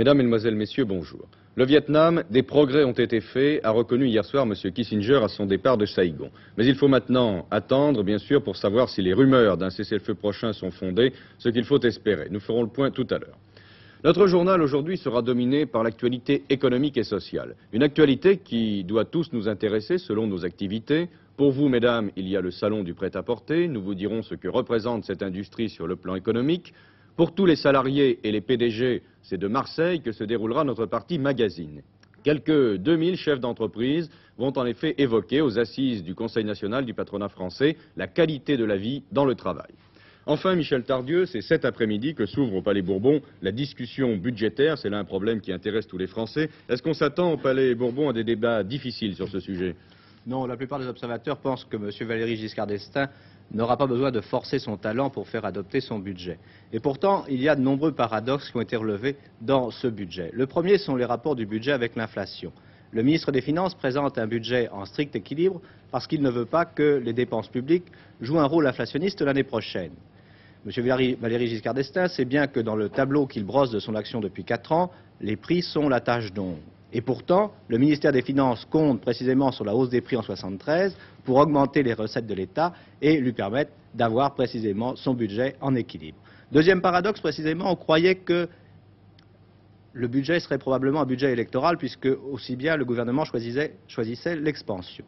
Mesdames, Mesdemoiselles, Messieurs, bonjour. Le Vietnam, des progrès ont été faits, a reconnu hier soir M. Kissinger à son départ de Saïgon. Mais il faut maintenant attendre, bien sûr, pour savoir si les rumeurs d'un cessez-le-feu prochain sont fondées, ce qu'il faut espérer. Nous ferons le point tout à l'heure. Notre journal aujourd'hui sera dominé par l'actualité économique et sociale. Une actualité qui doit tous nous intéresser selon nos activités. Pour vous, mesdames, il y a le salon du prêt-à-porter. Nous vous dirons ce que représente cette industrie sur le plan économique. Pour tous les salariés et les PDG, c'est de Marseille que se déroulera notre partie magazine. Quelques 2000 chefs d'entreprise vont en effet évoquer aux assises du Conseil national du patronat français la qualité de la vie dans le travail. Enfin, Michel Tardieu, c'est cet après-midi que s'ouvre au Palais Bourbon la discussion budgétaire. C'est là un problème qui intéresse tous les Français. Est-ce qu'on s'attend au Palais Bourbon à des débats difficiles sur ce sujet? Non, la plupart des observateurs pensent que M. Valéry Giscard d'Estaing n'aura pas besoin de forcer son talent pour faire adopter son budget. Et pourtant, il y a de nombreux paradoxes qui ont été relevés dans ce budget. Le premier sont les rapports du budget avec l'inflation. Le ministre des Finances présente un budget en strict équilibre parce qu'il ne veut pas que les dépenses publiques jouent un rôle inflationniste l'année prochaine. M. Valéry Giscard d'Estaing sait bien que dans le tableau qu'il brosse de son action depuis quatre ans, les prix sont la tâche d'ombre. Et pourtant, le ministère des Finances compte précisément sur la hausse des prix en 73 pour augmenter les recettes de l'État et lui permettre d'avoir précisément son budget en équilibre. Deuxième paradoxe, précisément, on croyait que le budget serait probablement un budget électoral puisque aussi bien le gouvernement choisissait, choisissait l'expansion.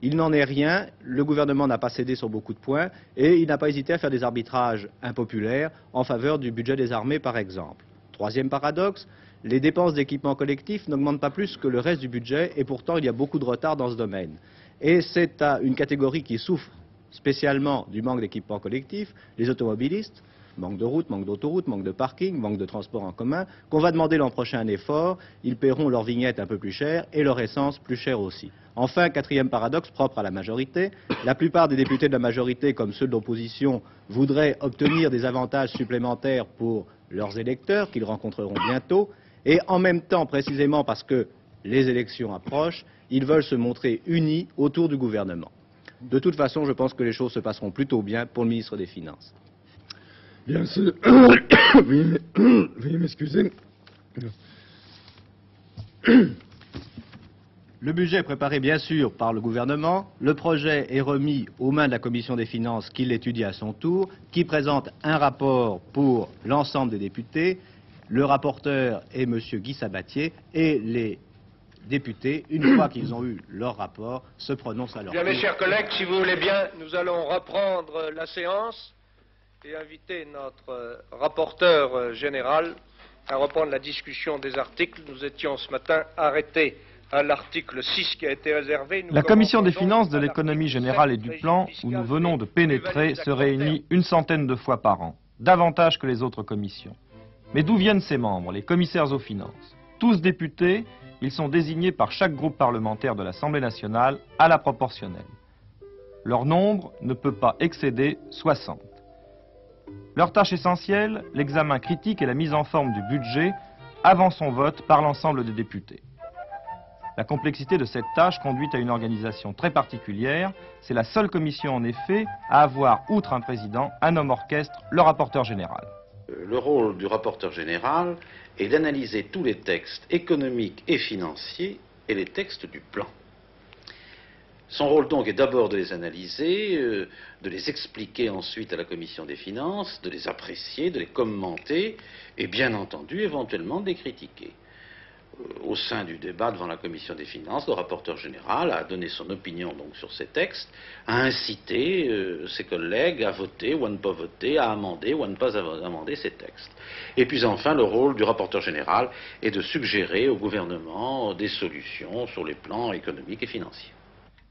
Il n'en est rien, le gouvernement n'a pas cédé sur beaucoup de points et il n'a pas hésité à faire des arbitrages impopulaires en faveur du budget des armées par exemple. Troisième paradoxe, les dépenses d'équipement collectif n'augmentent pas plus que le reste du budget et pourtant il y a beaucoup de retard dans ce domaine. Et c'est à une catégorie qui souffre spécialement du manque d'équipement collectif, les automobilistes, manque de routes, manque d'autoroutes, manque de parking, manque de transport en commun, qu'on va demander l'an prochain un effort, ils paieront leur vignette un peu plus cher et leur essence plus cher aussi. Enfin, quatrième paradoxe propre à la majorité, la plupart des députés de la majorité, comme ceux de l'opposition, voudraient obtenir des avantages supplémentaires pour leurs électeurs qu'ils rencontreront bientôt, et en même temps, précisément parce que les élections approchent, ils veulent se montrer unis autour du gouvernement. De toute façon, je pense que les choses se passeront plutôt bien pour le ministre des Finances. Bien sûr. Veuillez m'excuser. Le budget est préparé bien sûr par le gouvernement. Le projet est remis aux mains de la commission des finances qui l'étudie à son tour, qui présente un rapport pour l'ensemble des députés le rapporteur est M. Guy Sabatier et les députés, une fois qu'ils ont eu leur rapport, se prononcent à leur bien, Mes chers collègues, si vous voulez bien, nous allons reprendre la séance et inviter notre rapporteur général à reprendre la discussion des articles. Nous étions ce matin arrêtés à l'article 6 qui a été réservé. la Commission des finances, de l'économie générale et du plan, où nous venons de pénétrer, se réunit une centaine de fois par an, davantage que les autres commissions. Mais d'où viennent ces membres, les commissaires aux finances? Tous députés, ils sont désignés par chaque groupe parlementaire de l'Assemblée nationale à la proportionnelle. Leur nombre ne peut pas excéder 60. Leur tâche essentielle, l'examen critique et la mise en forme du budget avant son vote par l'ensemble des députés. La complexité de cette tâche conduit à une organisation très particulière. C'est la seule commission en effet à avoir, outre un président, un homme orchestre, le rapporteur général le rôle du rapporteur général est d'analyser tous les textes économiques et financiers et les textes du plan. Son rôle donc est d'abord de les analyser, euh, de les expliquer ensuite à la commission des finances, de les apprécier, de les commenter et bien entendu éventuellement de les critiquer au sein du débat devant la commission des finances, le rapporteur général a donné son opinion sur ces textes, a incité euh, ses collègues à voter ou à ne pas voter, à amender ou à ne pas amender ces textes. Et puis enfin, le rôle du rapporteur général est de suggérer au gouvernement des solutions sur les plans économiques et financiers.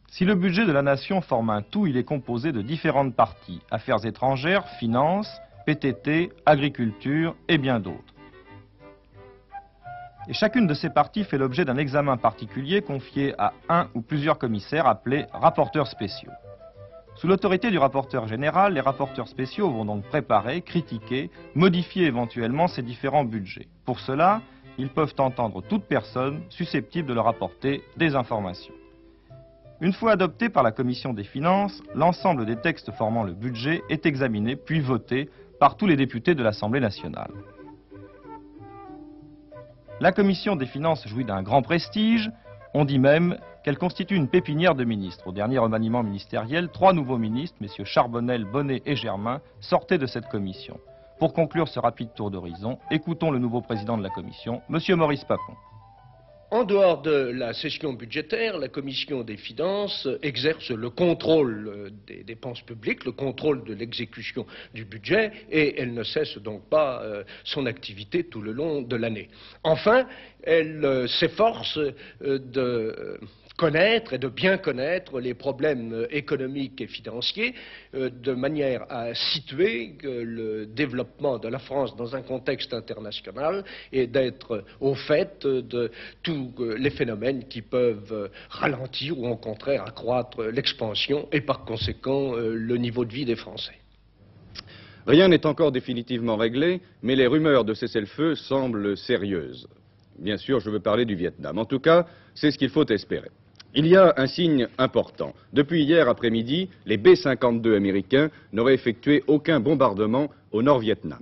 Si le budget de la nation forme un tout, il est composé de différentes parties, affaires étrangères, finances, PTT, agriculture et bien d'autres. Et chacune de ces parties fait l'objet d'un examen particulier confié à un ou plusieurs commissaires appelés rapporteurs spéciaux. Sous l'autorité du rapporteur général, les rapporteurs spéciaux vont donc préparer, critiquer, modifier éventuellement ces différents budgets. Pour cela, ils peuvent entendre toute personne susceptible de leur apporter des informations. Une fois adopté par la commission des finances, l'ensemble des textes formant le budget est examiné puis voté par tous les députés de l'Assemblée nationale. La commission des finances jouit d'un grand prestige. On dit même qu'elle constitue une pépinière de ministres. Au dernier remaniement ministériel, trois nouveaux ministres, messieurs Charbonnel, Bonnet et Germain, sortaient de cette commission. Pour conclure ce rapide tour d'horizon, écoutons le nouveau président de la commission, monsieur Maurice Papon. En dehors de la session budgétaire, la Commission des finances exerce le contrôle euh, des dépenses publiques, le contrôle de l'exécution du budget, et elle ne cesse donc pas euh, son activité tout le long de l'année. Enfin, elle euh, s'efforce de connaître et de bien connaître les problèmes économiques et financiers euh, de manière à situer le développement de la France dans un contexte international et d'être au fait de tous euh, les phénomènes qui peuvent ralentir ou au contraire accroître l'expansion et par conséquent euh, le niveau de vie des Français. Rien n'est encore définitivement réglé, mais les rumeurs de cessez-le-feu semblent sérieuses. Bien sûr, je veux parler du Vietnam. En tout cas, c'est ce qu'il faut espérer. Il y a un signe important. Depuis hier après-midi, les B-52 américains n'auraient effectué aucun bombardement au Nord-Vietnam.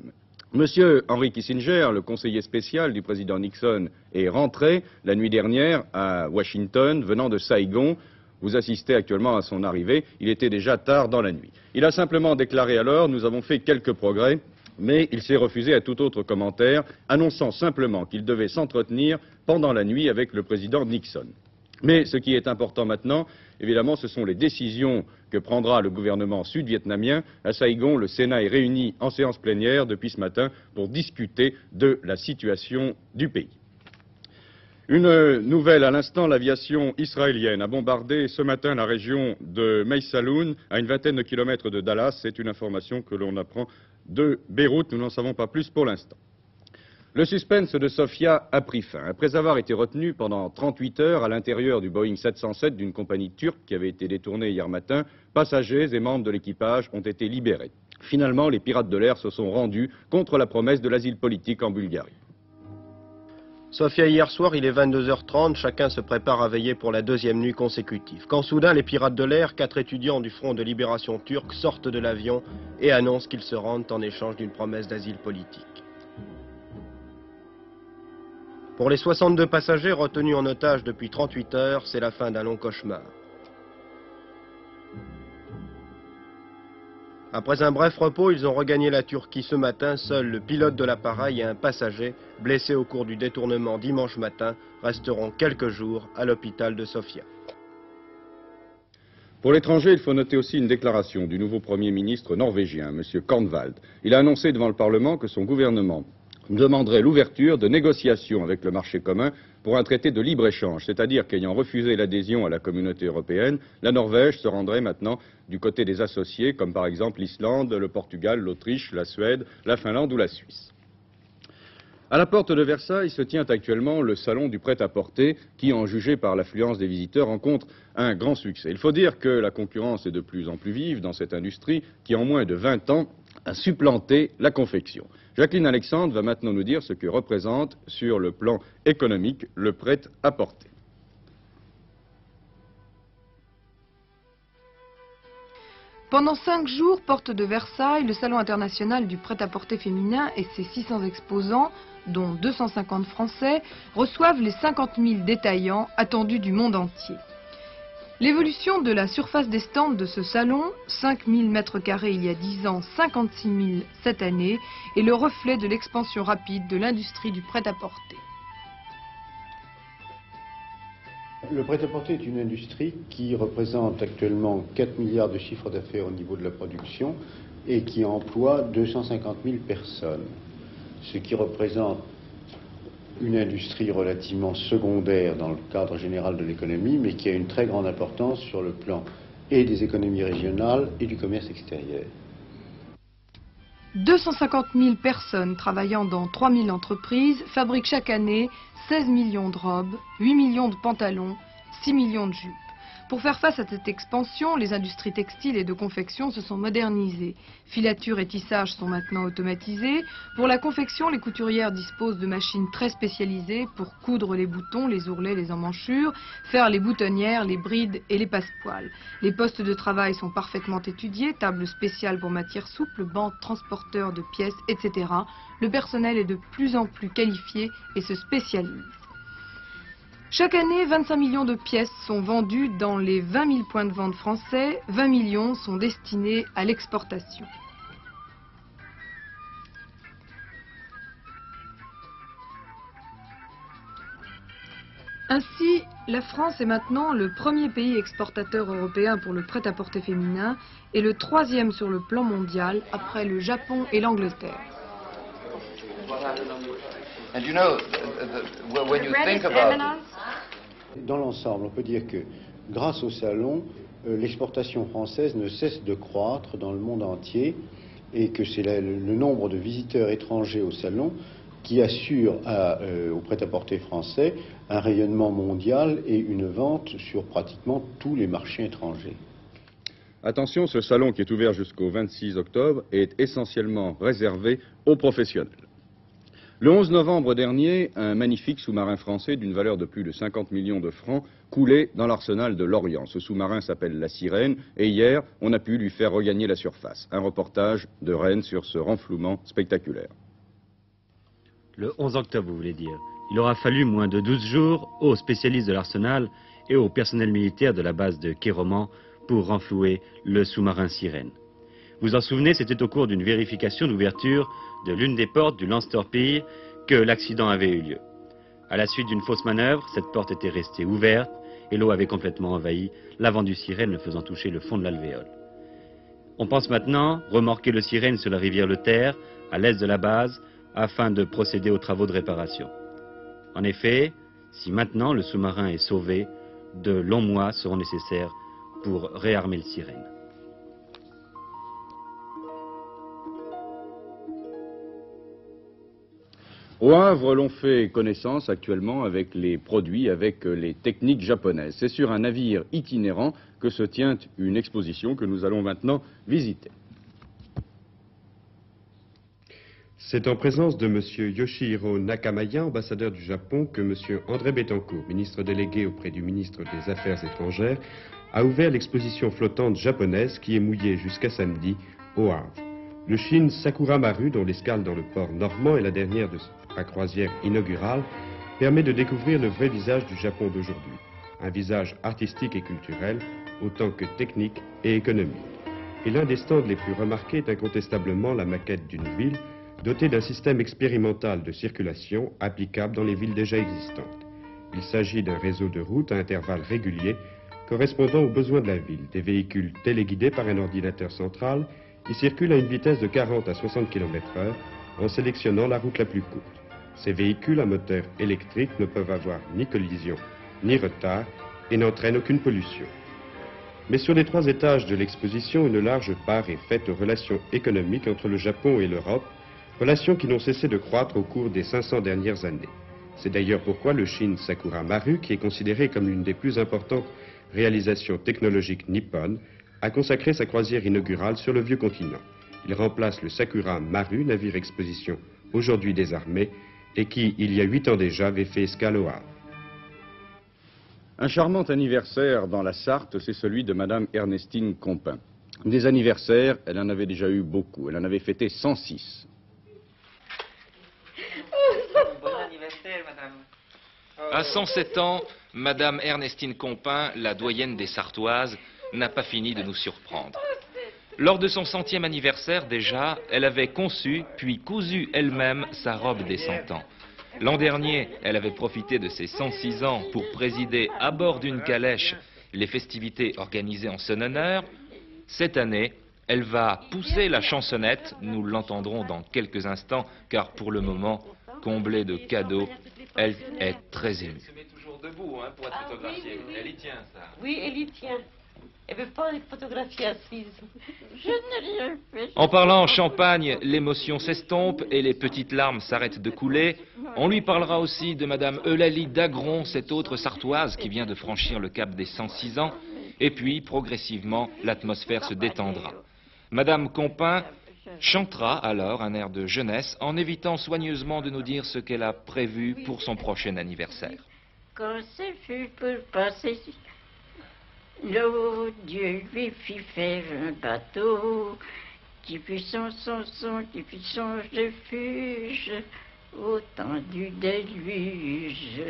Monsieur Henry Kissinger, le conseiller spécial du président Nixon, est rentré la nuit dernière à Washington, venant de Saigon. Vous assistez actuellement à son arrivée. Il était déjà tard dans la nuit. Il a simplement déclaré alors Nous avons fait quelques progrès, mais il s'est refusé à tout autre commentaire, annonçant simplement qu'il devait s'entretenir pendant la nuit avec le président Nixon. Mais ce qui est important maintenant, évidemment, ce sont les décisions que prendra le gouvernement sud-vietnamien. À Saigon, le Sénat est réuni en séance plénière depuis ce matin pour discuter de la situation du pays. Une nouvelle à l'instant, l'aviation israélienne a bombardé ce matin la région de Meisaloun, à une vingtaine de kilomètres de Dallas. C'est une information que l'on apprend de Beyrouth. Nous n'en savons pas plus pour l'instant. Le suspense de Sofia a pris fin. Après avoir été retenu pendant 38 heures à l'intérieur du Boeing 707 d'une compagnie turque qui avait été détournée hier matin, passagers et membres de l'équipage ont été libérés. Finalement, les pirates de l'air se sont rendus contre la promesse de l'asile politique en Bulgarie. Sofia, hier soir, il est 22h30, chacun se prépare à veiller pour la deuxième nuit consécutive. Quand soudain, les pirates de l'air, quatre étudiants du Front de libération turc, sortent de l'avion et annoncent qu'ils se rendent en échange d'une promesse d'asile politique. Pour les 62 passagers retenus en otage depuis 38 heures, c'est la fin d'un long cauchemar. Après un bref repos, ils ont regagné la Turquie ce matin. Seul le pilote de l'appareil et un passager, blessés au cours du détournement dimanche matin, resteront quelques jours à l'hôpital de Sofia. Pour l'étranger, il faut noter aussi une déclaration du nouveau Premier ministre norvégien, M. Kornwald. Il a annoncé devant le Parlement que son gouvernement demanderait l'ouverture de négociations avec le marché commun pour un traité de libre-échange, c'est-à-dire qu'ayant refusé l'adhésion à la communauté européenne, la Norvège se rendrait maintenant du côté des associés, comme par exemple l'Islande, le Portugal, l'Autriche, la Suède, la Finlande ou la Suisse. À la porte de Versailles se tient actuellement le salon du prêt-à-porter qui, en jugé par l'affluence des visiteurs, rencontre un grand succès. Il faut dire que la concurrence est de plus en plus vive dans cette industrie qui, en moins de 20 ans, a supplanté la confection. Jacqueline Alexandre va maintenant nous dire ce que représente, sur le plan économique, le prêt-à-porter. Pendant cinq jours, porte de Versailles, le Salon international du prêt-à-porter féminin et ses 600 exposants, dont 250 Français, reçoivent les 50 000 détaillants attendus du monde entier. L'évolution de la surface des stands de ce salon, 5000 m2 il y a 10 ans, 56 000 cette année, est le reflet de l'expansion rapide de l'industrie du prêt-à-porter. Le prêt-à-porter est une industrie qui représente actuellement 4 milliards de chiffres d'affaires au niveau de la production et qui emploie 250 000 personnes, ce qui représente une industrie relativement secondaire dans le cadre général de l'économie, mais qui a une très grande importance sur le plan et des économies régionales et du commerce extérieur. 250 000 personnes travaillant dans 3 000 entreprises fabriquent chaque année 16 millions de robes, 8 millions de pantalons, 6 millions de jupes. Pour faire face à cette expansion, les industries textiles et de confection se sont modernisées. Filature et tissage sont maintenant automatisés. Pour la confection, les couturières disposent de machines très spécialisées pour coudre les boutons, les ourlets, les emmanchures, faire les boutonnières, les brides et les passepoils. Les postes de travail sont parfaitement étudiés, tables spéciales pour matières souples, bancs transporteurs de pièces, etc. Le personnel est de plus en plus qualifié et se spécialise. Chaque année, 25 millions de pièces sont vendues dans les 20 000 points de vente français. 20 millions sont destinés à l'exportation. Ainsi, la France est maintenant le premier pays exportateur européen pour le prêt-à-porter féminin et le troisième sur le plan mondial après le Japon et l'Angleterre. Dans l'ensemble, on peut dire que grâce au salon, euh, l'exportation française ne cesse de croître dans le monde entier et que c'est le, nombre de visiteurs étrangers au salon qui assure euh, au prêt-à-porter français un rayonnement mondial et une vente sur pratiquement tous les marchés étrangers. Attention, ce salon qui est ouvert jusqu'au 26 octobre est essentiellement réservé aux professionnels. Le 11 novembre dernier, un magnifique sous-marin français d'une valeur de plus de 50 millions de francs coulait dans l'arsenal de l'Orient. Ce sous-marin s'appelle la Sirène et hier, on a pu lui faire regagner la surface. Un reportage de Rennes sur ce renflouement spectaculaire. Le 11 octobre, vous voulez dire. Il aura fallu moins de 12 jours aux spécialistes de l'arsenal et au personnel militaire de la base de Kéroman pour renflouer le sous-marin Sirène. Vous en souvenez, c'était au cours d'une vérification d'ouverture de l'une des portes du lance-torpille que l'accident avait eu lieu. À la suite d'une fausse manœuvre, cette porte était restée ouverte et l'eau avait complètement envahi l'avant du sirène, le faisant toucher le fond de l'alvéole. On pense maintenant remorquer le sirène sur la rivière Le Terre, à l'est de la base, afin de procéder aux travaux de réparation. En effet, si maintenant le sous-marin est sauvé, de longs mois seront nécessaires pour réarmer le sirène. Au Havre, l'on fait connaissance actuellement avec les produits, avec les techniques japonaises. C'est sur un navire itinérant que se tient une exposition que nous allons maintenant visiter. C'est en présence de M. Yoshihiro Nakamaya, ambassadeur du Japon, que M. André Betancourt, ministre délégué auprès du ministre des Affaires étrangères, a ouvert l'exposition flottante japonaise qui est mouillée jusqu'à samedi au Havre. Le Shin Sakura Maru, dont l'escale dans le port normand est la dernière de sa croisière inaugurale, permet de découvrir le vrai visage du Japon d'aujourd'hui. Un visage artistique et culturel, autant que technique et économique. Et l'un des stands les plus remarqués est incontestablement la maquette d'une ville dotée d'un système expérimental de circulation applicable dans les villes déjà existantes. Il s'agit d'un réseau de routes à intervalles réguliers correspondant aux besoins de la ville. Des véhicules téléguidés par un ordinateur central y circulent à une vitesse de 40 à 60 km/h en sélectionnant la route la plus courte. Ces véhicules à moteur électrique ne peuvent avoir ni collision ni retard et n'entraînent aucune pollution. Mais sur les trois étages de l'exposition, une large part est faite aux relations économiques entre le Japon et l'Europe, relations qui n'ont cessé de croître au cours des 500 dernières années. C'est d'ailleurs pourquoi le Shin Sakura Maru, qui est considéré comme l'une des plus importantes réalisations technologiques nippones, a consacré sa croisière inaugurale sur le vieux continent. Il remplace le Sakura Maru, navire exposition aujourd'hui désarmé, et qui, il y a huit ans déjà, avait fait escale au Havre. Un charmant anniversaire dans la Sarthe, c'est celui de Madame Ernestine Compin. Des anniversaires, elle en avait déjà eu beaucoup. Elle en avait fêté 106. Bon anniversaire, madame. À 107 ans, Madame Ernestine Compin, la doyenne des Sartoises, n'a pas fini de nous surprendre. Lors de son centième anniversaire déjà, elle avait conçu puis cousu elle-même sa robe des 100 ans. L'an dernier, elle avait profité de ses 106 ans pour présider à bord d'une calèche les festivités organisées en son honneur. Cette année, elle va pousser la chansonnette, nous l'entendrons dans quelques instants, car pour le moment, comblée de cadeaux, elle est très émue. toujours debout hein, pour être photographiée. Elle y tient, ça. Oui, elle y tient. Elle veut pas les photographier assise. Je n'ai rien fait. En parlant champagne, l'émotion s'estompe et les petites larmes s'arrêtent de couler. On lui parlera aussi de Madame Eulalie Dagron, cette autre sartoise qui vient de franchir le cap des 106 ans. Et puis, progressivement, l'atmosphère se détendra. Madame Compin chantera alors un air de jeunesse en évitant soigneusement de nous dire ce qu'elle a prévu pour son prochain anniversaire. Quand ce fut pour passer, l'eau, Dieu lui fit faire un bateau qui fut son son qui fut son refuge au temps du déluge.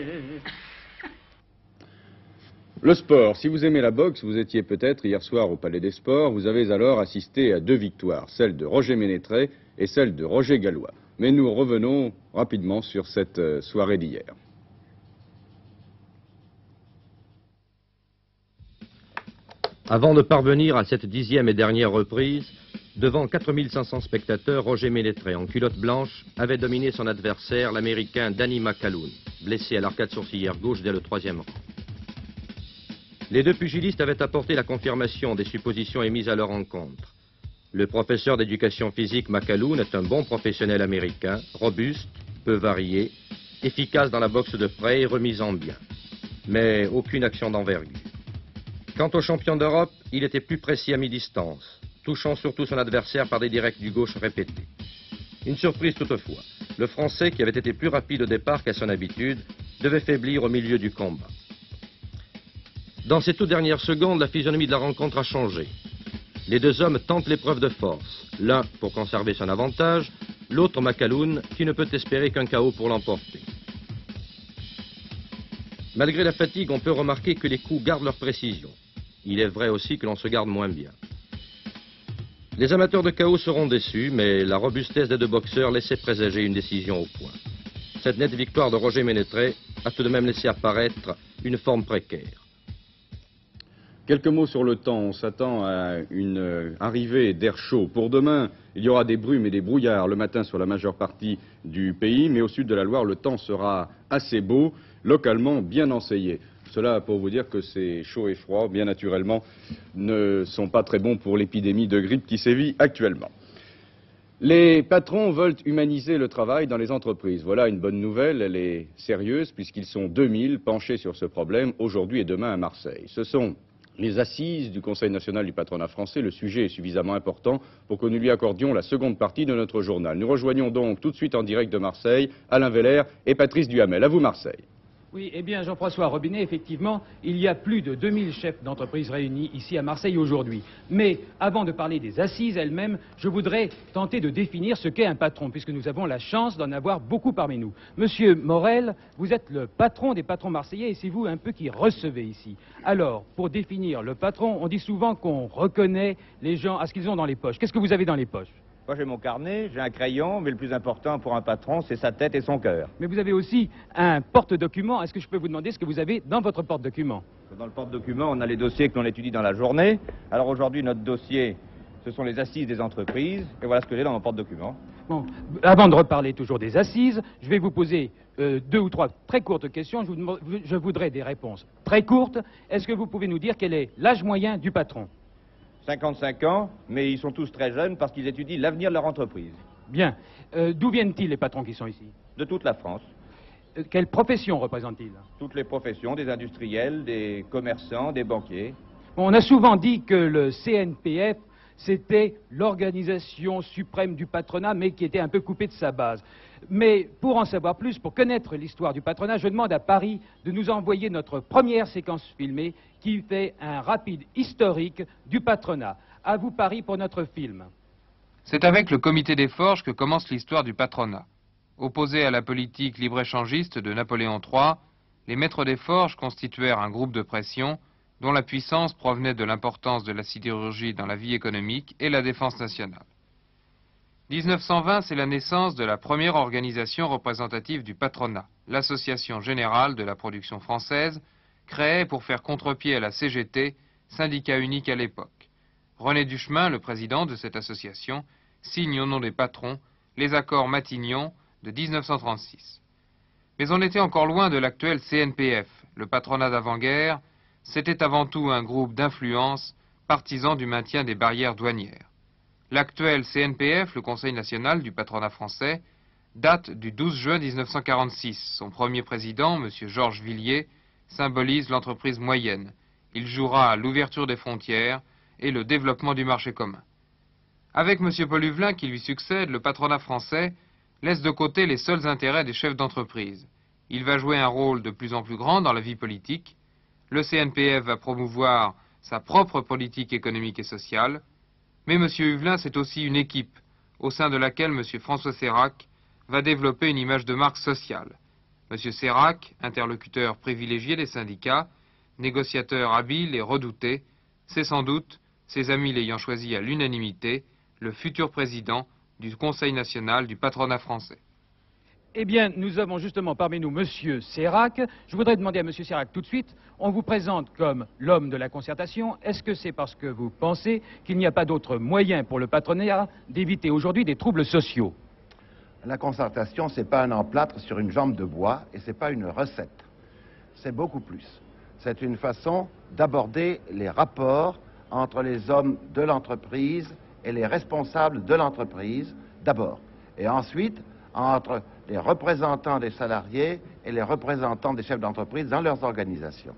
Le sport. Si vous aimez la boxe, vous étiez peut-être hier soir au Palais des Sports. Vous avez alors assisté à deux victoires, celle de Roger Ménétré et celle de Roger Gallois. Mais nous revenons rapidement sur cette euh, soirée d'hier. Avant de parvenir à cette dixième et dernière reprise, devant 4500 spectateurs, Roger Ménétré, en culotte blanche, avait dominé son adversaire, l'Américain Danny McCalloon, blessé à l'arcade sourcilière gauche dès le troisième rang. Les deux pugilistes avaient apporté la confirmation des suppositions émises à leur encontre. Le professeur d'éducation physique McCalloon est un bon professionnel américain, robuste, peu varié, efficace dans la boxe de près et remis en bien. Mais aucune action d'envergure. Quant au champion d'Europe, il était plus précis à mi-distance, touchant surtout son adversaire par des directs du gauche répétés. Une surprise toutefois. Le Français, qui avait été plus rapide au départ qu'à son habitude, devait faiblir au milieu du combat. Dans ces toutes dernières secondes, la physionomie de la rencontre a changé. Les deux hommes tentent l'épreuve de force, l'un pour conserver son avantage, l'autre Macaloun, qui ne peut espérer qu'un chaos pour l'emporter. Malgré la fatigue, on peut remarquer que les coups gardent leur précision. Il est vrai aussi que l'on se garde moins bien. Les amateurs de chaos seront déçus, mais la robustesse des deux boxeurs laissait présager une décision au point. Cette nette victoire de Roger Ménétré a tout de même laissé apparaître une forme précaire. Quelques mots sur le temps. On s'attend à une arrivée d'air chaud. Pour demain, il y aura des brumes et des brouillards le matin sur la majeure partie du pays, mais au sud de la Loire, le temps sera assez beau, localement bien ensoleillé. Cela pour vous dire que ces chaud et froid, bien naturellement, ne sont pas très bons pour l'épidémie de grippe qui sévit actuellement. Les patrons veulent humaniser le travail dans les entreprises. Voilà une bonne nouvelle, elle est sérieuse puisqu'ils sont 2000 penchés sur ce problème aujourd'hui et demain à Marseille. Ce sont les assises du Conseil national du patronat français. Le sujet est suffisamment important pour que nous lui accordions la seconde partie de notre journal. Nous rejoignons donc tout de suite en direct de Marseille Alain Veller et Patrice Duhamel. À vous Marseille. Oui, eh bien, Jean-François Robinet, effectivement, il y a plus de 2000 chefs d'entreprise réunis ici à Marseille aujourd'hui. Mais avant de parler des assises elles-mêmes, je voudrais tenter de définir ce qu'est un patron, puisque nous avons la chance d'en avoir beaucoup parmi nous. Monsieur Morel, vous êtes le patron des patrons marseillais et c'est vous un peu qui recevez ici. Alors, pour définir le patron, on dit souvent qu'on reconnaît les gens à ce qu'ils ont dans les poches. Qu'est-ce que vous avez dans les poches? Moi, j'ai mon carnet, j'ai un crayon, mais le plus important pour un patron, c'est sa tête et son cœur. Mais vous avez aussi un porte-document. Est-ce que je peux vous demander ce que vous avez dans votre porte-document? Dans le porte-document, on a les dossiers que l'on étudie dans la journée. Alors aujourd'hui, notre dossier, ce sont les assises des entreprises. Et voilà ce que j'ai dans mon porte-document. Bon, avant de reparler toujours des assises, je vais vous poser euh, deux ou trois très courtes questions. Je, vous, je voudrais des réponses très courtes. Est-ce que vous pouvez nous dire quel est l'âge moyen du patron? 55 ans, mais ils sont tous très jeunes parce qu'ils étudient l'avenir de leur entreprise. Bien. Euh, D'où viennent-ils les patrons qui sont ici? De toute la France. Euh, quelle profession représentent-ils? Toutes les professions, des industriels, des commerçants, des banquiers. On a souvent dit que le CNPF c'était l'organisation suprême du patronat, mais qui était un peu coupée de sa base. Mais pour en savoir plus, pour connaître l'histoire du patronat, je demande à Paris de nous envoyer notre première séquence filmée qui fait un rapide historique du patronat. À vous, Paris, pour notre film. C'est avec le comité des forges que commence l'histoire du patronat. Opposé à la politique libre-échangiste de Napoléon III, les maîtres des forges constituèrent un groupe de pression dont la puissance provenait de l'importance de la sidérurgie dans la vie économique et la défense nationale. 1920, c'est la naissance de la première organisation représentative du patronat, l'Association générale de la production française, créée pour faire contre-pied à la CGT, syndicat unique à l'époque. René Duchemin, le président de cette association, signe au nom des patrons les accords Matignon de 1936. Mais on était encore loin de l'actuel CNPF, le patronat d'avant-guerre, c'était avant tout un groupe d'influence partisan du maintien des barrières douanières. L'actuel CNPF, le Conseil national du patronat français, date du 12 juin 1946. Son premier président, M. Georges Villiers, symbolise l'entreprise moyenne. Il jouera l'ouverture des frontières et le développement du marché commun. Avec M. Paul Huvelin qui lui succède, le patronat français laisse de côté les seuls intérêts des chefs d'entreprise. Il va jouer un rôle de plus en plus grand dans la vie politique. Le CNPF va promouvoir sa propre politique économique et sociale. Mais M. Huvelin, c'est aussi une équipe au sein de laquelle M. François Sérac va développer une image de marque sociale. M. Sérac, interlocuteur privilégié des syndicats, négociateur habile et redouté, c'est sans doute, ses amis l'ayant choisi à l'unanimité, le futur président du Conseil national du patronat français. Eh bien, nous avons justement parmi nous M. Sérac. Je voudrais demander à M. Sérac tout de suite, on vous présente comme l'homme de la concertation. Est-ce que c'est parce que vous pensez qu'il n'y a pas d'autre moyen pour le patronat d'éviter aujourd'hui des troubles sociaux? La concertation, ce n'est pas un emplâtre sur une jambe de bois et ce n'est pas une recette. C'est beaucoup plus. C'est une façon d'aborder les rapports entre les hommes de l'entreprise et les responsables de l'entreprise, d'abord. Et ensuite, entre les représentants des salariés et les représentants des chefs d'entreprise dans leurs organisations.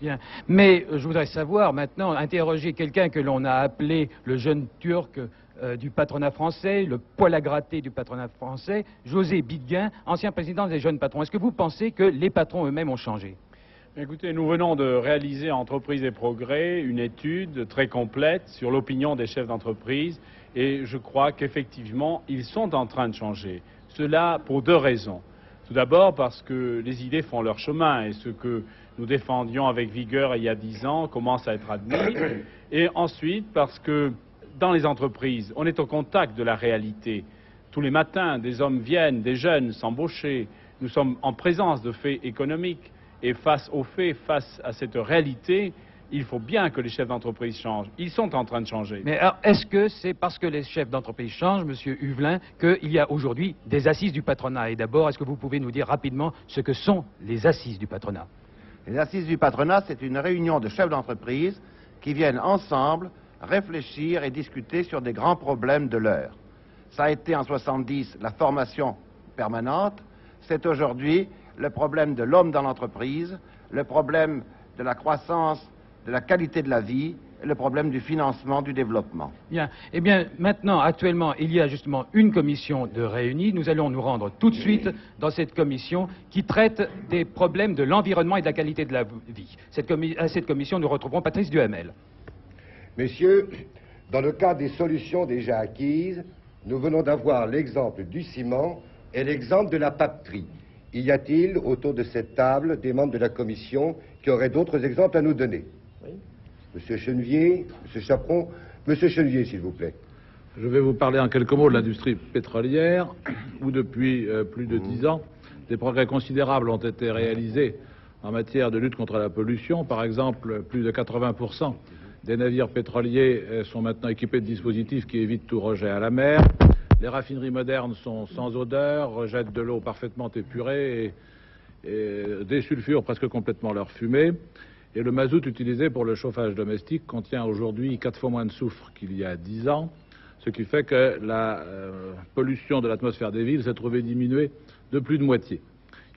Bien. Mais euh, je voudrais savoir maintenant, interroger quelqu'un que l'on a appelé le jeune turc euh, du patronat français, le poil à gratter du patronat français, José Bidguin, ancien président des jeunes patrons. Est-ce que vous pensez que les patrons eux-mêmes ont changé? Écoutez, nous venons de réaliser à Entreprise et Progrès une étude très complète sur l'opinion des chefs d'entreprise et je crois qu'effectivement, ils sont en train de changer. Cela pour deux raisons. Tout d'abord parce que les idées font leur chemin et ce que nous défendions avec vigueur il y a dix ans commence à être admis. Et ensuite parce que dans les entreprises, on est au contact de la réalité. Tous les matins, des hommes viennent, des jeunes s'embaucher. Nous sommes en présence de faits économiques. Et face aux faits, face à cette réalité, il faut bien que les chefs d'entreprise changent. Ils sont en train de changer. Mais est-ce que c'est parce que les chefs d'entreprise changent, Monsieur Huvelin, qu'il y a aujourd'hui des assises du patronat? Et d'abord, est-ce que vous pouvez nous dire rapidement ce que sont les assises du patronat? Les assises du patronat, c'est une réunion de chefs d'entreprise qui viennent ensemble réfléchir et discuter sur des grands problèmes de l'heure. Ça a été en 70 la formation permanente, c'est aujourd'hui le problème de l'homme dans l'entreprise, le problème de la croissance de la qualité de la vie le problème du financement du développement. Bien. Eh bien, maintenant, actuellement, il y a justement une commission de réunie. Nous allons nous rendre tout de suite dans cette commission qui traite des problèmes de l'environnement et de la qualité de la vie. Cette à cette commission, nous retrouverons Patrice Duhamel. Messieurs, dans le cas des solutions déjà acquises, nous venons d'avoir l'exemple du ciment et l'exemple de la papeterie. Y a-t-il autour de cette table des membres de la commission qui auraient d'autres exemples à nous donner? Monsieur Chenevier, Monsieur Chaperon, Monsieur Chenevier, s'il vous plaît. Je vais vous parler en quelques mots de l'industrie pétrolière, où depuis euh, plus de dix ans, des progrès considérables ont été réalisés en matière de lutte contre la pollution. Par exemple, plus de 80% des navires pétroliers euh, sont maintenant équipés de dispositifs qui évitent tout rejet à la mer. Les raffineries modernes sont sans odeur, rejettent de l'eau parfaitement épurée et, et désulfurent presque complètement leur fumée. Et le mazout utilisé pour le chauffage domestique contient aujourd'hui quatre fois moins de soufre qu'il y a dix ans, ce qui fait que la euh, pollution de l'atmosphère des villes s'est trouvée diminuée de plus de moitié.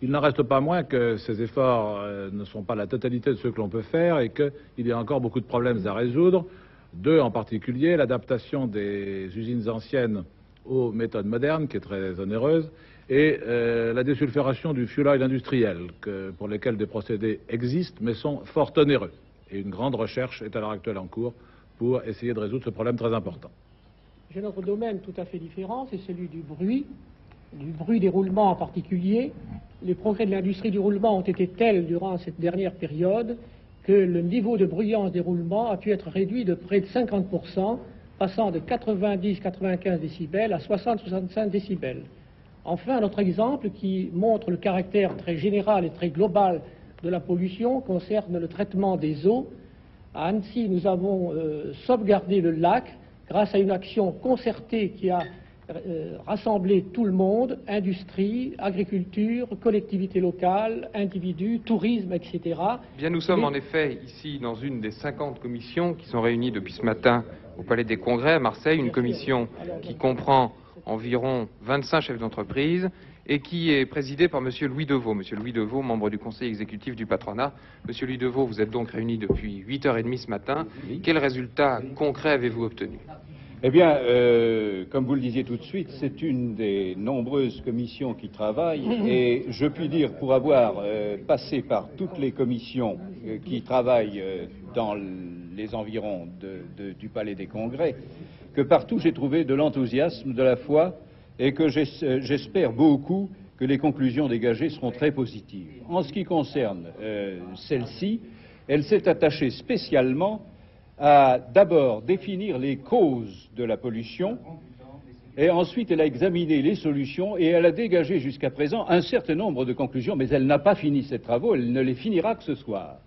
Il n'en reste pas moins que ces efforts euh, ne sont pas la totalité de ce que l'on peut faire et qu'il y a encore beaucoup de problèmes à résoudre. Deux en particulier, l'adaptation des usines anciennes aux méthodes modernes, qui est très onéreuse, et euh, la désulfuration du fuel industriel, pour lesquels des procédés existent mais sont fort onéreux. Et une grande recherche est à l'heure actuelle en cours pour essayer de résoudre ce problème très important. J'ai notre domaine tout à fait différent, c'est celui du bruit, du bruit des roulements en particulier. Les progrès de l'industrie du roulement ont été tels durant cette dernière période que le niveau de bruyance des roulements a pu être réduit de près de 50%, passant de 90-95 décibels à 60-65 décibels. Enfin, un autre exemple qui montre le caractère très général et très global de la pollution concerne le traitement des eaux. À Annecy, nous avons euh, sauvegardé le lac grâce à une action concertée qui a euh, rassembler tout le monde, industrie, agriculture, collectivités locales, individus, tourisme, etc. Bien, nous sommes Et- en effet ici dans une des 50 commissions qui sont réunies depuis ce matin au Palais des Congrès à Marseille, une commission qui comprend environ 25 chefs d'entreprise et qui est présidée par M. Louis Deveau. M. Louis Deveau, membre du conseil exécutif du patronat. M. Louis Deveau, vous êtes donc réunis depuis 8h30 ce matin. Quels résultats concrets avez-vous obtenus Eh bien, euh, comme vous le disiez tout de suite, c'est une des nombreuses commissions qui travaillent et je puis dire, pour avoir euh, passé par toutes les commissions euh, qui travaillent dans les environs de- de- du Palais des Congrès, partout j'ai trouvé de l'enthousiasme, de la foi et que euh, j'espère beaucoup que les conclusions dégagées seront très positives. En ce qui concerne euh, celle-ci, elle s'est attachée spécialement à d'abord définir les causes de la pollution et ensuite elle a examiné les solutions et elle a dégagé jusqu'à présent un certain nombre de conclusions, mais elle n'a pas fini ses travaux, elle ne les finira que ce soir.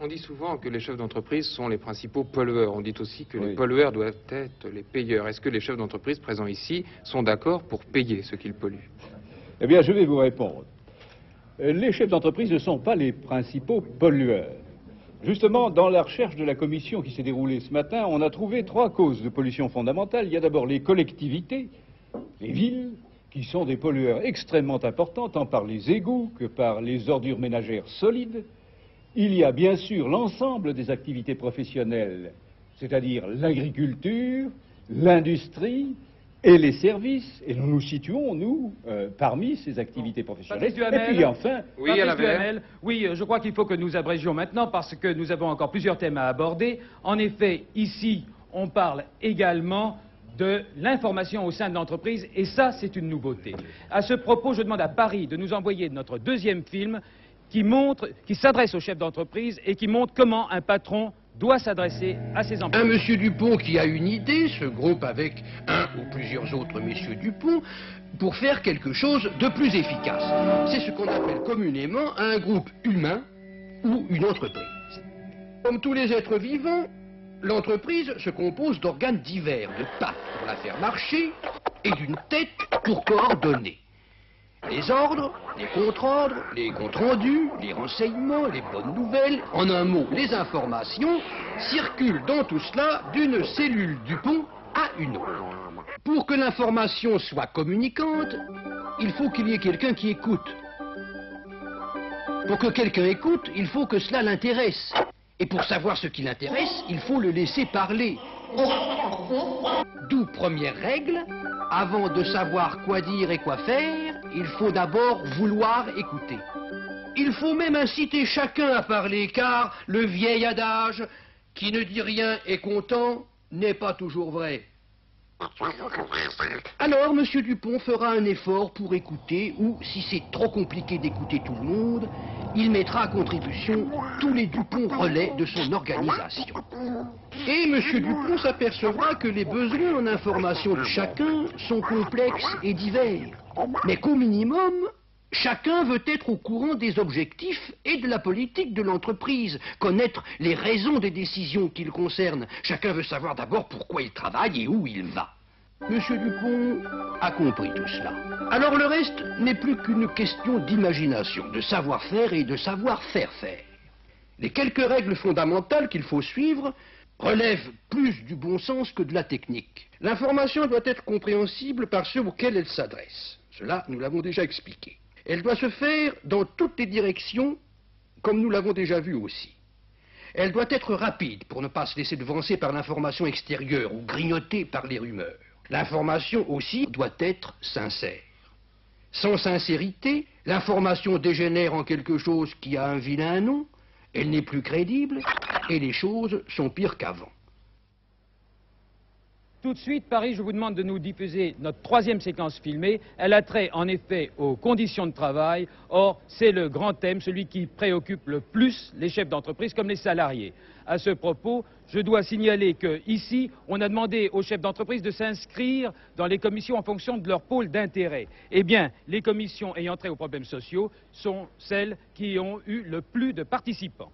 On dit souvent que les chefs d'entreprise sont les principaux pollueurs. On dit aussi que les pollueurs doivent être les payeurs. Est-ce que les chefs d'entreprise présents ici sont d'accord pour payer ce qu'ils polluent? Eh bien, je vais vous répondre. Euh, Les chefs d'entreprise ne sont pas les principaux pollueurs. Justement, dans la recherche de la commission qui s'est déroulée ce matin, on a trouvé trois causes de pollution fondamentale. Il y a d'abord les collectivités, les villes, qui sont des pollueurs extrêmement importants, tant par les égouts que par les ordures ménagères solides. Il y a bien sûr l'ensemble des activités professionnelles, c'est-à-dire l'agriculture, l'industrie et les services. Et nous nous situons, nous, euh, parmi ces activités professionnelles. Duhamel. Et puis enfin, Duhamel, oui, euh, je crois qu'il faut que nous abrégions maintenant parce que nous avons encore plusieurs thèmes à aborder. En effet, ici, on parle également de l'information au sein de l'entreprise et ça, c'est une nouveauté. À ce propos, je demande à Paris de nous envoyer notre deuxième film qui qui s'adresse aux chefs d'entreprise et qui montre comment un patron doit s'adresser à ses employés. Un monsieur Dupont qui a une idée se groupe avec un ou plusieurs autres messieurs Dupont pour faire quelque chose de plus efficace. C'est ce qu'on appelle communément un groupe humain ou une entreprise. Comme tous les êtres vivants, l'entreprise se compose d'organes divers, de pattes pour la faire marcher et d'une tête pour coordonner. Les ordres, les contre-ordres, les comptes rendus, les renseignements, les bonnes nouvelles, en un mot, les informations, circulent dans tout cela d'une cellule du pont à une autre. Pour que l'information soit communicante, il faut qu'il y ait quelqu'un qui écoute. Pour que quelqu'un écoute, il faut que cela l'intéresse. Et pour savoir ce qui l'intéresse, il faut le laisser parler. D'où première règle, avant de savoir quoi dire et quoi faire, il faut d'abord vouloir écouter. Il faut même inciter chacun à parler, car le vieil adage qui ne dit rien est content n'est pas toujours vrai. Alors, M. Dupont fera un effort pour écouter, ou, si c'est trop compliqué d'écouter tout le monde, il mettra à contribution tous les Dupont relais de son organisation. Et M. Dupont s'apercevra que les besoins en information de chacun sont complexes et divers, mais qu'au minimum, Chacun veut être au courant des objectifs et de la politique de l'entreprise, connaître les raisons des décisions qui le concernent. Chacun veut savoir d'abord pourquoi il travaille et où il va. Monsieur Dupont a compris tout cela. Alors le reste n'est plus qu'une question d'imagination, de savoir-faire et de savoir-faire faire. Les quelques règles fondamentales qu'il faut suivre relèvent plus du bon sens que de la technique. L'information doit être compréhensible par ceux auxquels elle s'adresse. Cela, nous l'avons déjà expliqué. Elle doit se faire dans toutes les directions, comme nous l'avons déjà vu aussi. Elle doit être rapide pour ne pas se laisser devancer par l'information extérieure ou grignotée par les rumeurs. L'information aussi doit être sincère. Sans sincérité, l'information dégénère en quelque chose qui a un vilain nom, elle n'est plus crédible et les choses sont pires qu'avant. Tout de suite, Paris, je vous demande de nous diffuser notre troisième séquence filmée. Elle a trait en effet aux conditions de travail. Or, c'est le grand thème, celui qui préoccupe le plus les chefs d'entreprise comme les salariés. À ce propos, je dois signaler qu'ici, on a demandé aux chefs d'entreprise de s'inscrire dans les commissions en fonction de leur pôle d'intérêt. Eh bien, les commissions ayant trait aux problèmes sociaux sont celles qui ont eu le plus de participants.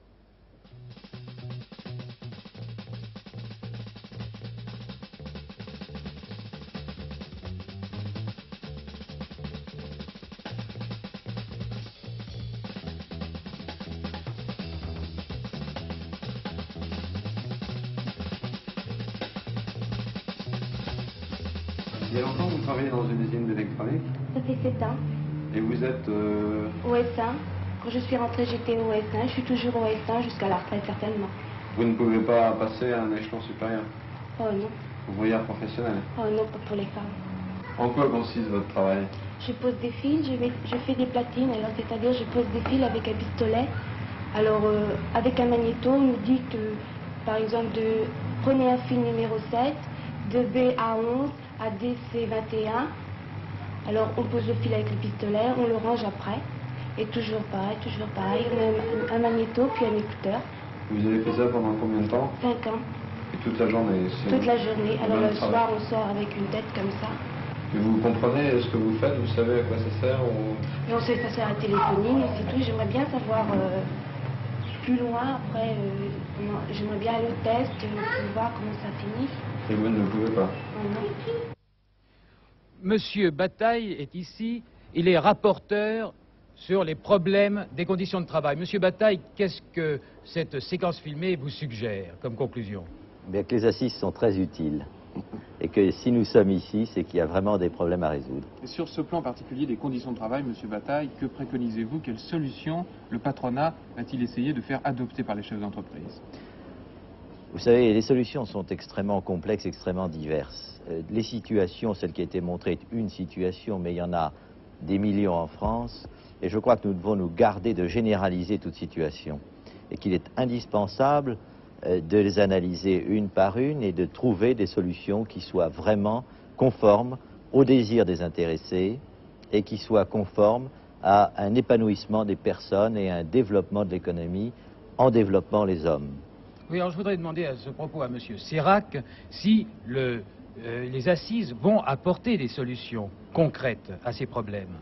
Je suis rentrée, j'étais au S1. Je suis toujours au S1 jusqu'à la retraite, certainement. vous ne pouvez pas passer à un échelon supérieur, Oh non. ouvrière professionnelle. Oh non, pas pour les femmes. En quoi consiste votre travail? Je pose des fils, je, mets- je fais des platines, alors c'est-à-dire je pose des fils avec un pistolet. Alors euh, avec un magnéto, on nous dit que, par exemple, de prenez un fil numéro 7, de B à 11 à DC 21. Alors on pose le fil avec le pistolet, on le range après. Et toujours pareil, toujours pareil, un, un magnéto puis un écouteur. Vous avez fait ça pendant combien de temps 5 ans, Et toute la journée toute la journée. Alors le travail. soir, on sort avec une tête comme ça. Et vous comprenez ce que vous faites Vous savez à quoi ça sert ou... Et on sait passer à la téléphonie, mais c'est tout. J'aimerais bien savoir euh, plus loin. Après, euh, j'aimerais bien aller au test euh, pour voir comment ça finit. Et vous ne le pouvez pas non. Monsieur Bataille est ici, il est rapporteur sur les problèmes des conditions de travail. Monsieur Bataille, qu'est-ce que cette séquence filmée vous suggère comme conclusion? Bien que les assises sont très utiles et que si nous sommes ici, c'est qu'il y a vraiment des problèmes à résoudre. Et sur ce plan particulier des conditions de travail, Monsieur Bataille, que préconisez-vous? Quelle solution le patronat va-t-il essayer de faire adopter par les chefs d'entreprise? Vous savez, les solutions sont extrêmement complexes, extrêmement diverses. Euh, les situations, celle qui a été montrée est une situation, mais il y en a des millions en France. Et je crois que nous devons nous garder de généraliser toute situation. Et qu'il est indispensable euh, de les analyser une par une et de trouver des solutions qui soient vraiment conformes aux désirs des intéressés et qui soient conformes à un épanouissement des personnes et à un développement de l'économie en développant les hommes. Oui, alors je voudrais demander à ce propos à Monsieur Sérac si euh, les assises vont apporter des solutions concrètes à ces problèmes.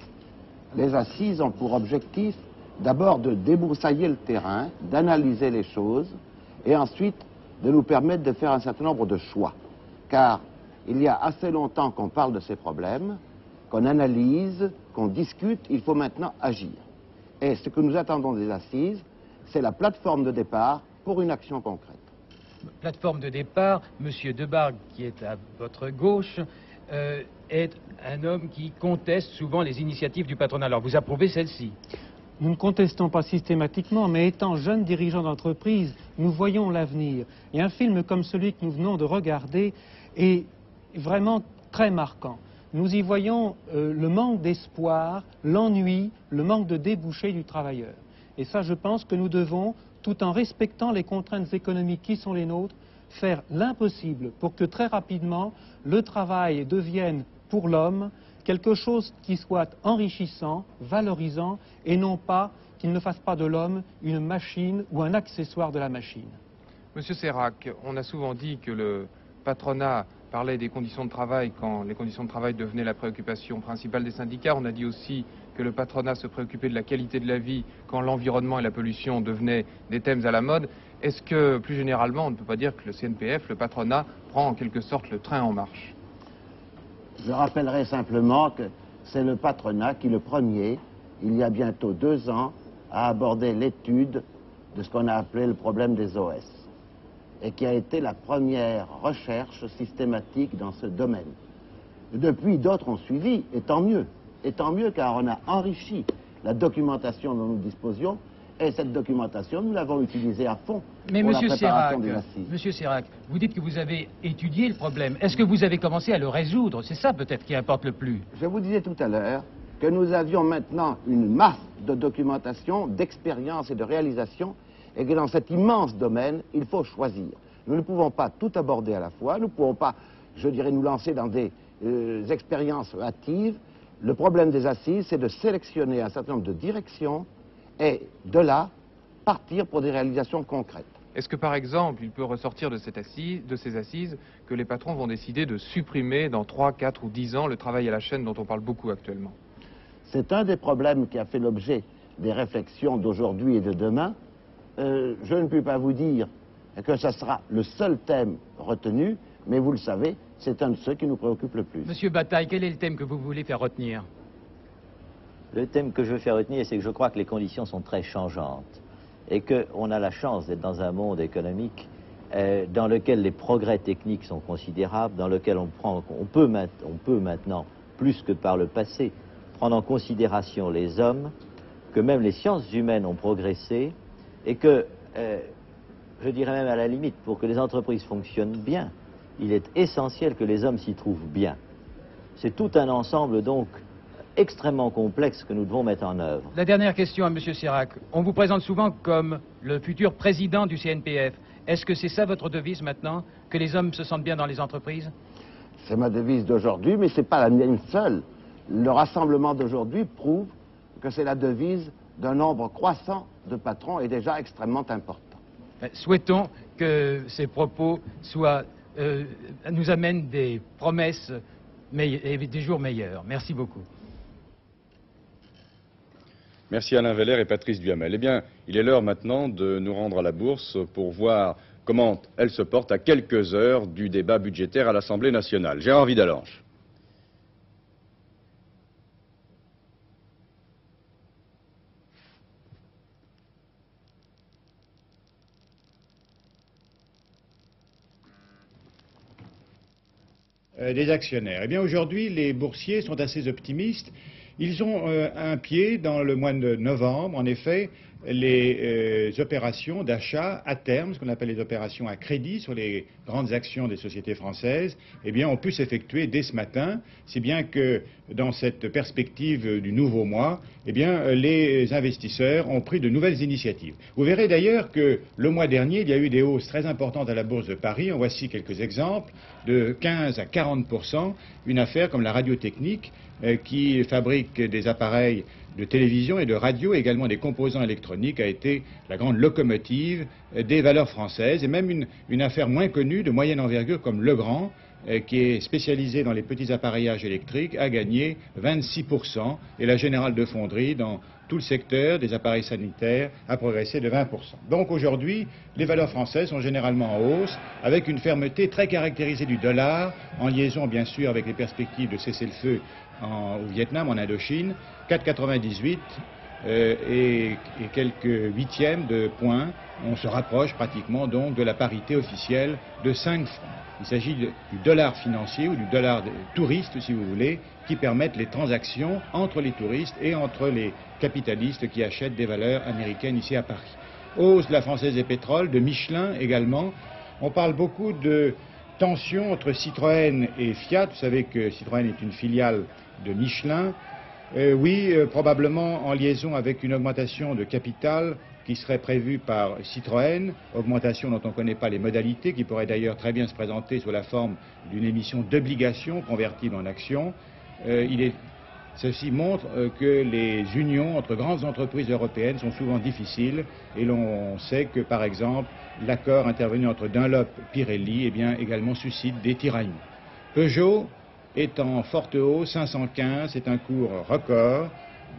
Les assises ont pour objectif d'abord de débroussailler le terrain, d'analyser les choses et ensuite de nous permettre de faire un certain nombre de choix. Car il y a assez longtemps qu'on parle de ces problèmes, qu'on analyse, qu'on discute, il faut maintenant agir. Et ce que nous attendons des assises, c'est la plateforme de départ pour une action concrète. Plateforme de départ, Monsieur Debargue, qui est à votre gauche, euh, est un homme qui conteste souvent les initiatives du patronat. Alors vous approuvez celle-ci Nous ne contestons pas systématiquement, mais étant jeunes dirigeants d'entreprise, nous voyons l'avenir. Et un film comme celui que nous venons de regarder est vraiment très marquant. Nous y voyons euh, le manque d'espoir, l'ennui, le manque de débouchés du travailleur. Et ça, je pense que nous devons, tout en respectant les contraintes économiques qui sont les nôtres, faire l'impossible pour que très rapidement le travail devienne pour l'homme quelque chose qui soit enrichissant, valorisant, et non pas qu'il ne fasse pas de l'homme une machine ou un accessoire de la machine. Monsieur Sérac, on a souvent dit que le patronat parlait des conditions de travail quand les conditions de travail devenaient la préoccupation principale des syndicats. On a dit aussi que le patronat se préoccupait de la qualité de la vie quand l'environnement et la pollution devenaient des thèmes à la mode. Est-ce que, plus généralement, on ne peut pas dire que le CNPF, le patronat, prend en quelque sorte le train en marche? Je rappellerai simplement que c'est le patronat qui, le premier, il y a bientôt deux ans, a abordé l'étude de ce qu'on a appelé le problème des OS et qui a été la première recherche systématique dans ce domaine. Depuis, d'autres ont suivi, et tant mieux. Et tant mieux car on a enrichi la documentation dont nous disposions et cette documentation, nous l'avons utilisée à fond Mais pour Monsieur la préparation Sérac, des assises. Monsieur Sérac, vous dites que vous avez étudié le problème. Est-ce que vous avez commencé à le résoudre? C'est ça peut-être qui importe le plus. Je vous disais tout à l'heure que nous avions maintenant une masse de documentation, d'expérience et de réalisation, et que dans cet immense domaine, il faut choisir. Nous ne pouvons pas tout aborder à la fois, nous ne pouvons pas, je dirais, nous lancer dans des euh, expériences hâtives. Le problème des assises, c'est de sélectionner un certain nombre de directions et de là, partir pour des réalisations concrètes. Est-ce que, par exemple, il peut ressortir de, cette assise, de ces assises que les patrons vont décider de supprimer dans 3, 4 ou 10 ans le travail à la chaîne dont on parle beaucoup actuellement? C'est un des problèmes qui a fait l'objet des réflexions d'aujourd'hui et de demain. Euh, je ne puis pas vous dire que ce sera le seul thème retenu, mais vous le savez, c'est un de ceux qui nous préoccupe le plus. Monsieur Bataille, quel est le thème que vous voulez faire retenir? Le thème que je veux faire retenir, c'est que je crois que les conditions sont très changeantes et qu'on a la chance d'être dans un monde économique euh, dans lequel les progrès techniques sont considérables, dans lequel on, peut maintenant, plus que par le passé, prendre en considération les hommes, que même les sciences humaines ont progressé, et que, euh, je dirais même à la limite, pour que les entreprises fonctionnent bien, il est essentiel que les hommes s'y trouvent bien. C'est tout un ensemble donc extrêmement complexe que nous devons mettre en œuvre. La dernière question à M. Sirac. On vous présente souvent comme le futur président du CNPF. Est-ce que c'est ça votre devise maintenant Que les hommes se sentent bien dans les entreprises? C'est ma devise d'aujourd'hui, mais ce n'est pas la mienne seule. Le rassemblement d'aujourd'hui prouve que c'est la devise d'un nombre croissant de patrons et déjà extrêmement important. Ben, souhaitons que ces propos soient, euh, nous amènent des promesses et des jours meilleurs. Merci beaucoup. Merci Alain Veller et Patrice Duhamel. Eh bien, il est l'heure maintenant de nous rendre à la bourse pour voir comment elle se porte à quelques heures du débat budgétaire à l'Assemblée nationale. Gérard Vidalange. Euh, des actionnaires. Eh bien, aujourd'hui, les boursiers sont assez optimistes ils ont euh, un pied dans le mois de novembre, en effet, les euh, opérations d'achat à terme, ce qu'on appelle les opérations à crédit sur les grandes actions des sociétés françaises, eh bien, ont pu s'effectuer dès ce matin, si bien que dans cette perspective du nouveau mois, eh bien, les investisseurs ont pris de nouvelles initiatives. Vous verrez d'ailleurs que le mois dernier, il y a eu des hausses très importantes à la Bourse de Paris. En voici quelques exemples, de 15 à 40 une affaire comme la radiotechnique qui fabrique des appareils de télévision et de radio, également des composants électroniques, a été la grande locomotive des valeurs françaises, et même une, affaire moins connue, de moyenne envergure, comme Legrand, euh, qui est spécialisé dans les petits appareillages électriques, a gagné 26%, et la Générale de Fonderie, dans tout le secteur des appareils sanitaires, a progressé de 20%. Donc aujourd'hui, les valeurs françaises sont généralement en hausse, avec une fermeté très caractérisée du dollar, en liaison bien sûr avec les perspectives de cesser le feu au Vietnam, en Indochine, 4,98 euh, et, quelques huitièmes de points. On se rapproche pratiquement donc de la parité officielle de 5 francs. Il s'agit du dollar financier ou du dollar touriste, si vous voulez, qui permettent les transactions entre les touristes et entre les capitalistes qui achètent des valeurs américaines ici à Paris. Hausse de la Française des pétroles, de Michelin également. On parle beaucoup de tension entre Citroën et Fiat. Vous savez que Citroën est une filiale de Michelin. Euh, oui, euh, probablement en liaison avec une augmentation de capital qui serait prévue par Citroën, augmentation dont on ne connaît pas les modalités, qui pourrait d'ailleurs très bien se présenter sous la forme d'une émission d'obligations convertie en actions. Euh, ceci montre que les unions entre grandes entreprises européennes sont souvent difficiles et l'on sait que, par exemple, l'accord intervenu entre Dunlop et Pirelli eh bien, également suscite des tiraillements. Peugeot est en forte hausse, 515, c'est un cours record.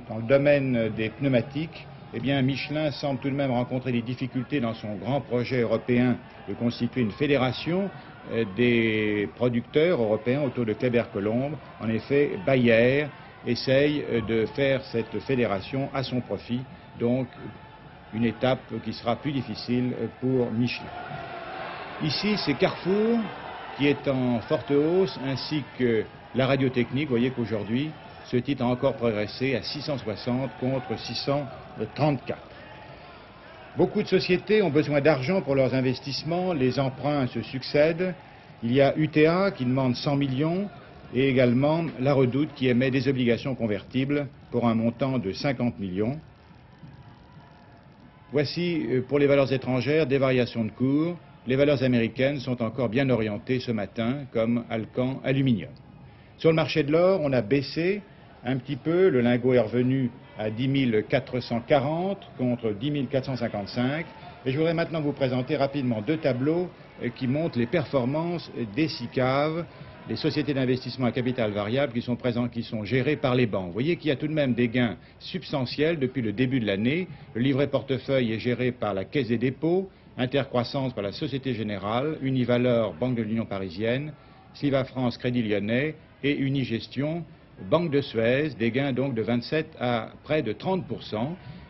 Dans le domaine des pneumatiques, eh bien, Michelin semble tout de même rencontrer des difficultés dans son grand projet européen de constituer une fédération euh, des producteurs européens autour de Kléber-Colombe. En effet, Bayer essaye euh, de faire cette fédération à son profit, donc une étape qui sera plus difficile pour Michelin. Ici, c'est Carrefour qui est en forte hausse, ainsi que la radiotechnique. Vous voyez qu'aujourd'hui, ce titre a encore progressé à 660 contre 634. Beaucoup de sociétés ont besoin d'argent pour leurs investissements, les emprunts se succèdent. Il y a UTA qui demande 100 millions et également la Redoute qui émet des obligations convertibles pour un montant de 50 millions. Voici euh, pour les valeurs étrangères des variations de cours les valeurs américaines sont encore bien orientées ce matin, comme Alcan Aluminium. Sur le marché de l'or, on a baissé un petit peu. Le lingot est revenu à 10 440 contre 10 455. Et je voudrais maintenant vous présenter rapidement deux tableaux euh, qui montrent les performances des SICAV, les sociétés d'investissement à capital variable qui sont présentes, qui sont gérées par les banques. Vous voyez qu'il y a tout de même des gains substantiels depuis le début de l'année. Le livret portefeuille est géré par la Caisse des dépôts, Intercroissance par la Société Générale, Univaleur, Banque de l'Union Parisienne, Sliva France, Crédit Lyonnais et Unigestion, Banque de Suez, des gains donc de 27 à près de 30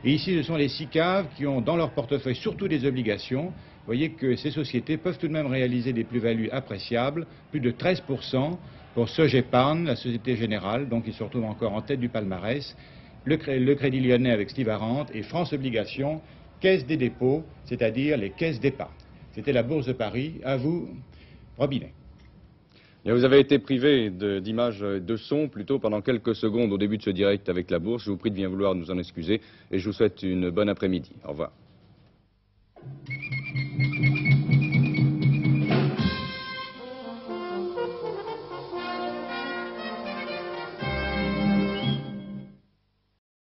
Et ici, ce sont les SICAV qui ont dans leur portefeuille surtout des obligations. Vous voyez que ces sociétés peuvent tout de même réaliser des plus-values appréciables, plus de 13% pour Sogepan, la Société Générale, donc ils se retrouvent encore en tête du palmarès, le, Crédit Lyonnais avec Steve Arante et France Obligations, Caisse des dépôts, c'est-à-dire les caisses d'épargne. C'était la Bourse de Paris. À vous, Robinet. Vous avez été privé d'images de, de son plutôt pendant quelques secondes au début de ce direct avec la Bourse. Je vous prie de bien vouloir nous en excuser et je vous souhaite une bonne après-midi. Au revoir.